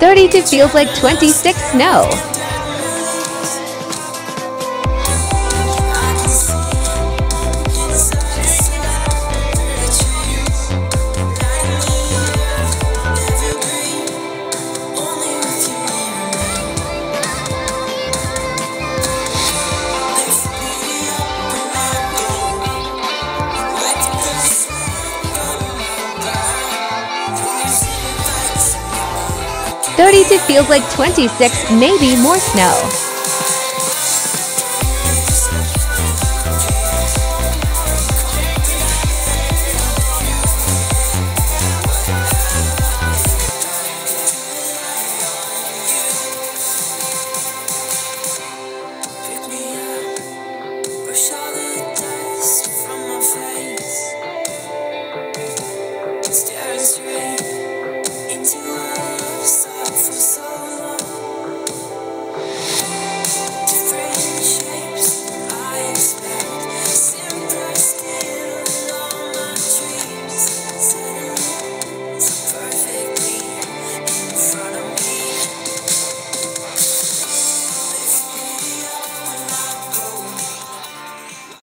32 feels like 26 snow. 32 feels like 26, maybe more snow.